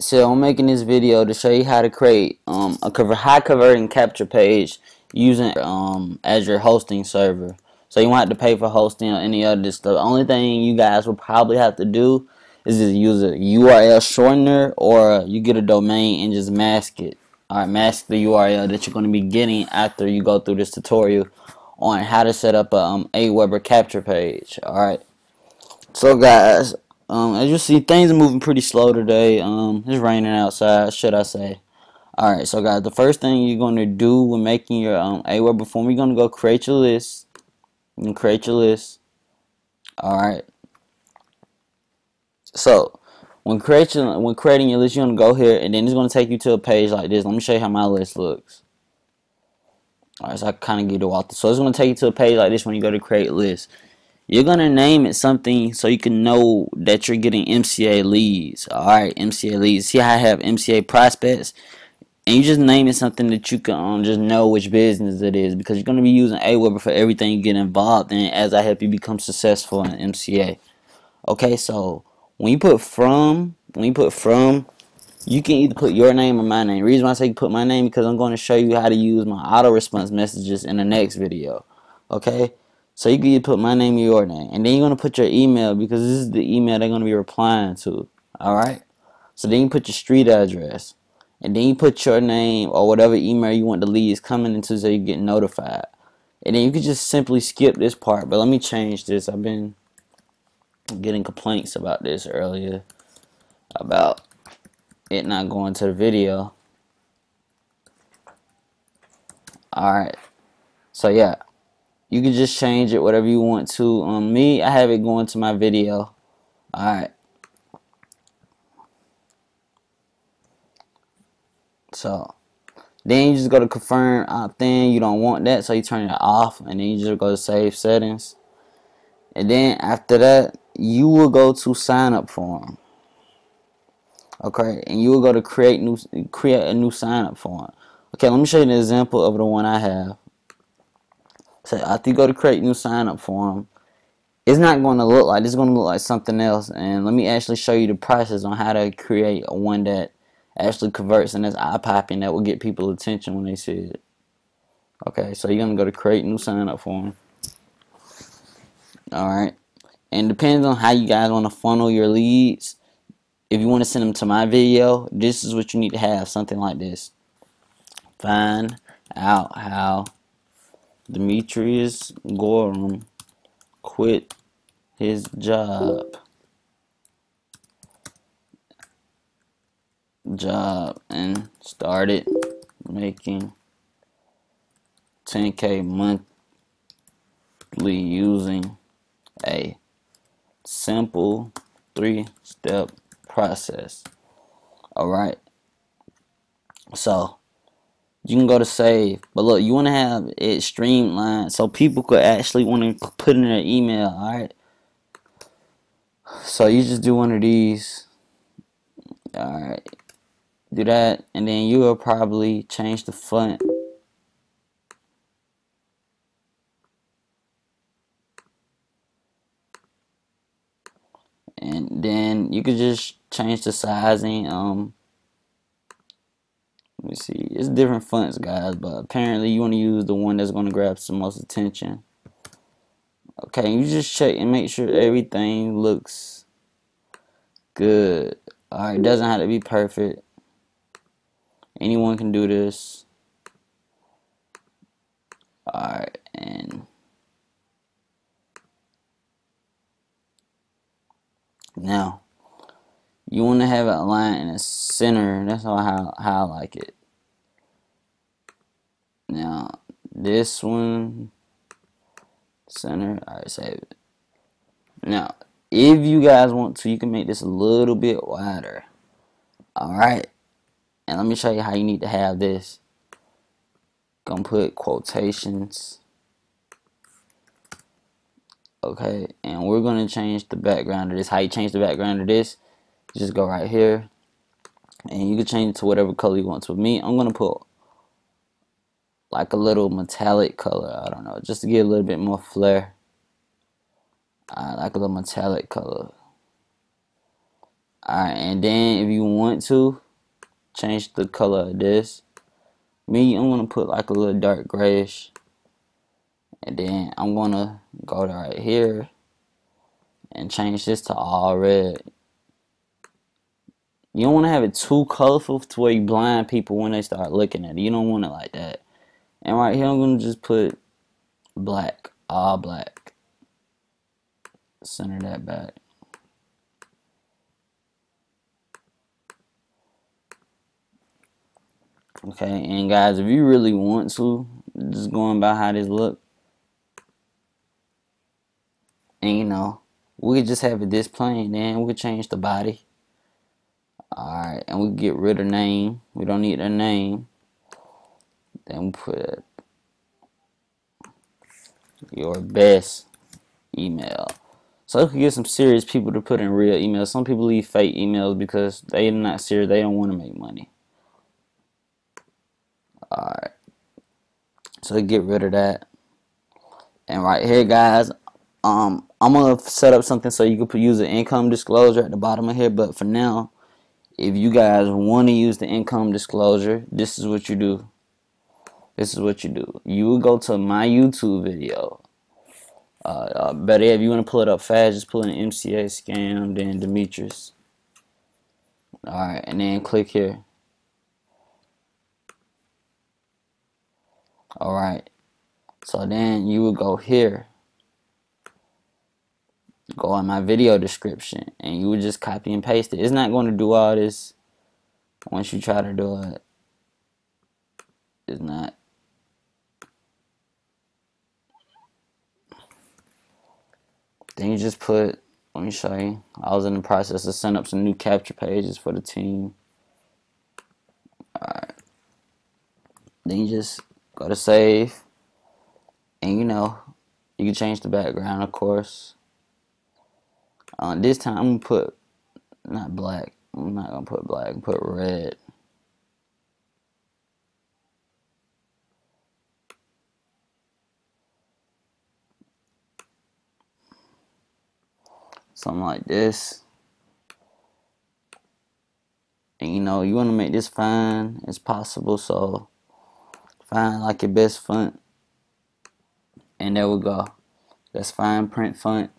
so I'm making this video to show you how to create um, a cover high converting capture page using um, your hosting server. So you won't have to pay for hosting or any other stuff. The only thing you guys will probably have to do is just use a URL shortener or you get a domain and just mask it. Alright, mask the URL that you're going to be getting after you go through this tutorial on how to set up a um, Aweber capture page. Alright. So guys, um, as you see, things are moving pretty slow today. Um, it's raining outside, should I say. Alright, so guys, the first thing you're going to do when making your um, Aweber form, you're going to go create your list. And create your list. Alright. So, when creating when creating your list, you're gonna go here, and then it's gonna take you to a page like this. Let me show you how my list looks. Alright, so I kind of get it walk. So it's gonna take you to a page like this when you go to create list. You're gonna name it something so you can know that you're getting MCA leads. Alright, MCA leads. See how I have MCA prospects? And you just name it something that you can um, just know which business it is because you're to be using Aweber for everything you get involved in as I help you become successful in MCA. Okay, so when you put from, when you put from, you can either put your name or my name. The reason why I say put my name because I'm going to show you how to use my auto response messages in the next video. Okay, so you can put my name or your name, and then you're going to put your email because this is the email they're going to be replying to. All right, so then you put your street address, and then you put your name or whatever email you want the leads coming into so you get notified. And then you can just simply skip this part. But let me change this. I've been getting complaints about this earlier about it not going to the video alright so yeah you can just change it whatever you want to um me I have it going to my video alright so then you just go to confirm opt in you don't want that so you turn it off and then you just go to save settings and then after that you will go to sign up form. Okay, and you will go to create new create a new sign up form. Okay, let me show you an example of the one I have. So after you go to create new sign up form, it's not going to look like it's going to look like something else. And let me actually show you the process on how to create one that actually converts and that's eye popping that will get people attention when they see it. Okay, so you're gonna go to create new sign up form. Alright and depends on how you guys want to funnel your leads if you want to send them to my video this is what you need to have something like this find out how Demetrius Gorham quit his job job and started making 10k monthly using a simple three step process. Alright. So you can go to save. But look, you want to have it streamlined so people could actually want to put in their email. Alright. So you just do one of these. Alright. Do that. And then you will probably change the font and then you could just change the sizing um see it's different fonts guys but apparently you want to use the one that's going to grab the most attention okay you just check and make sure everything looks good alright doesn't have to be perfect anyone can do this alright and Now, you want to have it aligned in the center. That's how, how, how I like it. Now, this one, center. Alright, save it. Now, if you guys want to, you can make this a little bit wider. Alright. And let me show you how you need to have this. Gonna put quotations okay and we're to change the background of this how you change the background of this just go right here and you can change it to whatever color you want to with me I'm to put like a little metallic color I don't know just to get a little bit more flair I like a little metallic color Alright, and then if you want to change the color of this, me, I'm gonna put like a little dark grayish. And then I'm gonna go to right here and change this to all red. You don't want to have it too colorful to where you blind people when they start looking at it. You don't want it like that. And right here, I'm going to just put black, all black. Center that back. Okay, and guys, if you really want to, just going by how this look, and you know, we could just have it this plain, then we could change the body. Alright, and we get rid of name. We don't need a name. Then put your best email. So we could get some serious people to put in real emails. Some people leave fake emails because they're not serious. They don't want to make money. Alright. So get rid of that. And right here, guys, um, I'm gonna set up something so you can use the income disclosure at the bottom of here. But for now, if you guys want to use the income disclosure, this is what you do. This is what you do. You go to my YouTube video. Uh, uh, better if you want to pull it up fast, just pull in MCA scam, then Demetrius. Alright, and then click here. Alright. So then you would go here go on my video description and you would just copy and paste it. It's not going to do all this once you try to do it. It's not. Then you just put, let me show you. I was in the process of setting up some new capture pages for the team. Alright. Then you just go to save. And you know, you can change the background, of course. Uh, this time I'm gonna put not black. I'm not gonna put black. I'm put red. Something like this. And you know, you want to make this fine as possible, so find like your best font. And there we go. That's fine print font.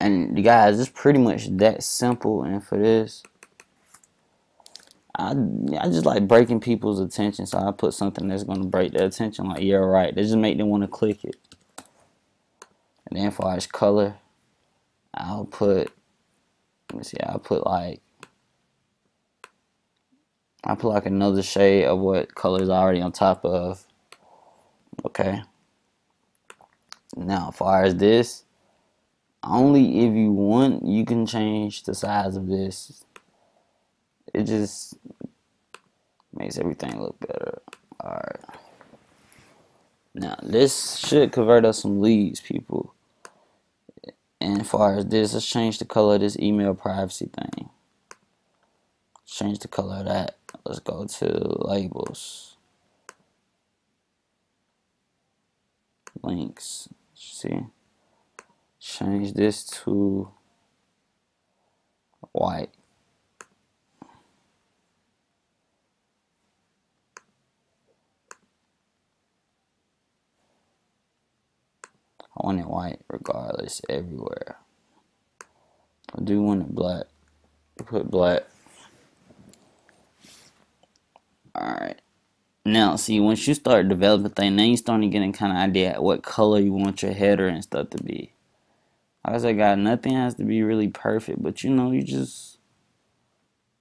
And you guys, it's pretty much that simple. And for this, I I just like breaking people's attention. So I put something that's gonna break their attention. Like you're right. They just make them want to click it. And then for as color, I'll put. Let me see. I'll put like. I'll put like another shade of what color is already on top of. Okay. Now, as far as this, only if you want you can change the size of this it just makes everything look better alright now this should convert us some leads people and as far as this let's change the color of this email privacy thing. Change the color of that. Let's go to labels. Links. See? Change this to white. I want it white regardless everywhere. I do want it black. Put black. Alright. Now, see, once you start developing things, now you starting getting kind of idea what color you want your header and stuff to be. Like I said, God, nothing has to be really perfect, but you know, you just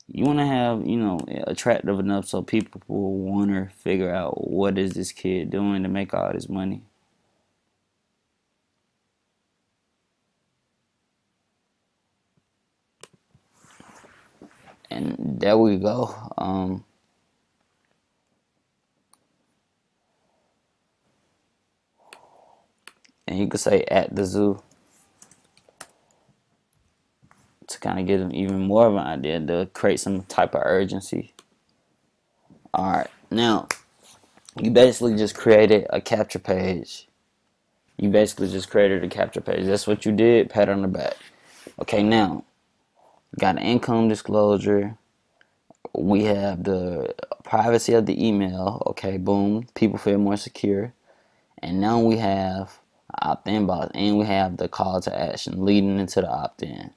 you want to have you know attractive enough so people will want to figure out what is this kid doing to make all this money. And there we go. Um, and you could say at the zoo to kind of give them even more of an idea to create some type of urgency. Alright, now you basically just created a capture page. You basically just created a capture page. That's what you did, pat on the back. Okay, now got an income disclosure. We have the privacy of the email. Okay, boom. People feel more secure. And now we have opt-in box, and we have the call to action leading into the opt-in.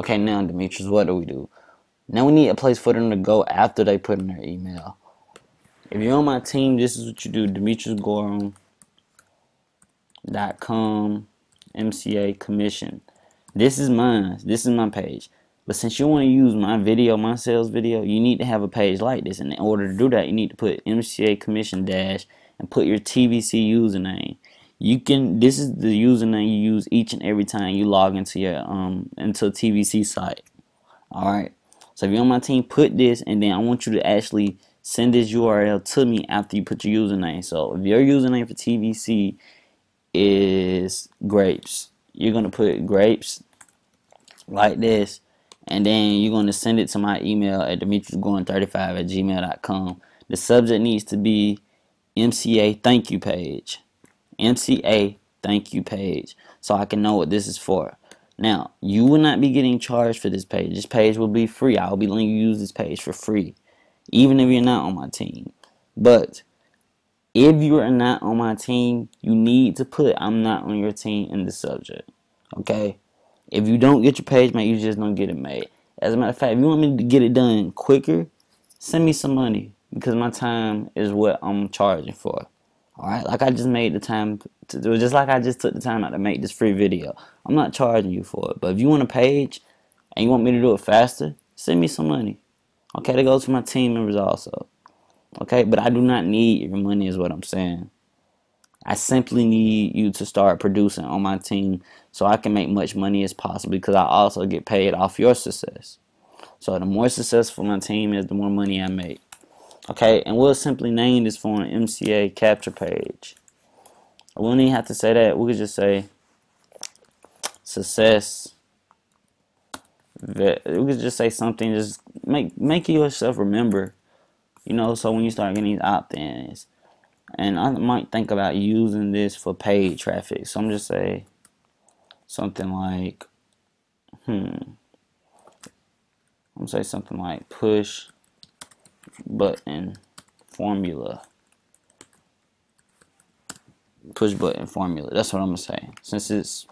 Okay, now Demetrius, what do we do? Now we need a place for them to go after they put in their email. If you're on my team, this is what you do. DemetriusGorham.com MCA commission. This is mine. This is my page. But since you want to use my video, my sales video, you need to have a page like this. And in order to do that, you need to put MCA commission dash and put your TVC username. You can this is the username you use each and every time you log into your um into TVC site. Alright. So if you're on my team, put this and then I want you to actually send this URL to me after you put your username. So if your username for TVC is grapes, you're gonna put grapes like this and then you're going to send it to my email at demetriusgorham35 at gmail.com. The subject needs to be MCA thank you page. MCA thank you page. So I can know what this is for. Now, you will not be getting charged for this page. This page will be free. I will be letting you use this page for free. Even if you're not on my team. But if you are not on my team, you need to put I'm not on your team in the subject. Okay? If you don't get your page made, you just don't get it made. As a matter of fact, if you want me to get it done quicker, send me some money because my time is what I'm charging for. All right, like I just made the time to do, it, just like I just took the time out to make this free video. I'm not charging you for it, but if you want a page and you want me to do it faster, send me some money. Okay, that goes for my team members also. Okay, but I do not need your money, is what I'm saying. I simply need you to start producing on my team so I can make much money as possible because I also get paid off your success. So the more successful my team is, the more money I make. Okay, and we'll simply name this for an MCA capture page. We don't even have to say that. We could just say success. We could just say something. Just make make yourself remember. You know, so when you start getting these opt-ins, and I might think about using this for paid traffic. So I'm just say something like, hmm, I'm gonna say something like push button formula. Push button formula. That's what I'm gonna say. Since it's,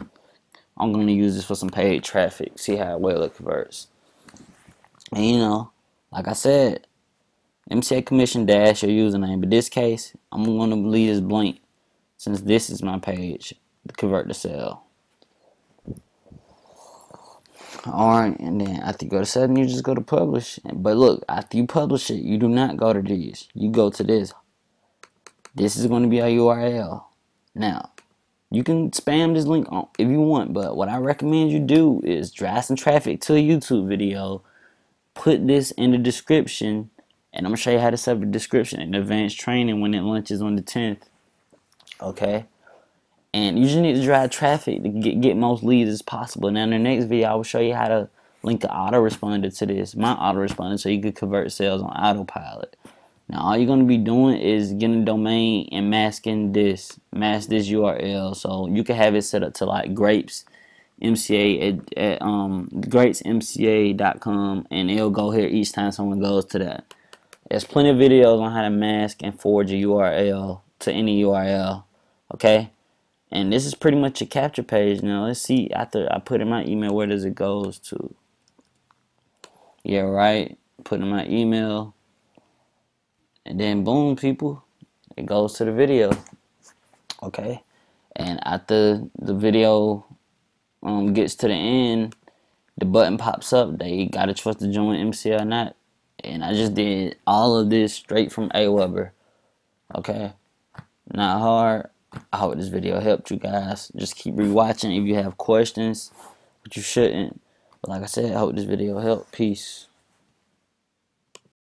I'm gonna use this for some paid traffic. See how well it converts. And you know, like I said, MCA Commission dash your username. But this case, I'm going to leave this blank since this is my page to convert to sell. Alright, and then after you go to setting, you just go to publish. But look, after you publish it, you do not go to this. You go to this. This is going to be our URL. Now, you can spam this link on if you want, but what I recommend you do is drive some traffic to a YouTube video, put this in the description, and I'm gonna show you how to set up a description in advanced training when it launches on the 10th. Okay. And you just need to drive traffic to get, get most leads as possible. Now in the next video, I will show you how to link the autoresponder to this, my autoresponder, so you could convert sales on autopilot. Now all you're gonna be doing is getting a domain and masking this, mask this URL, so you can have it set up to like grapes. MCA at, at um grapesmca.com and it'll go here each time someone goes to that. There's plenty of videos on how to mask and forge a URL to any URL. Okay? And this is pretty much a capture page. Now let's see after I put in my email where does it goes to. Yeah, right. Put in my email. And then boom, people. It goes to the video. Okay? And after the video um, gets to the end, the button pops up. They gotta trust to join MCL or not. And I just did all of this straight from Aweber. Okay? Not hard. I hope this video helped you guys. Just keep rewatching if you have questions, but you shouldn't. But like I said, I hope this video helped. Peace.